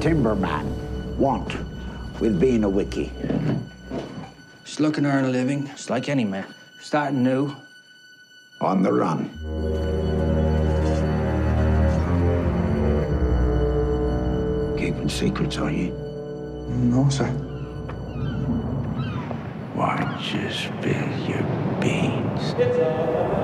timberman want with being a wickie? Just looking to earn a living, just like any man. Starting new. On the run. Keeping secrets, are you? No, sir. Why don't you spill your beans?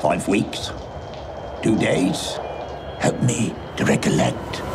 Five weeks? Two days? Help me to recollect.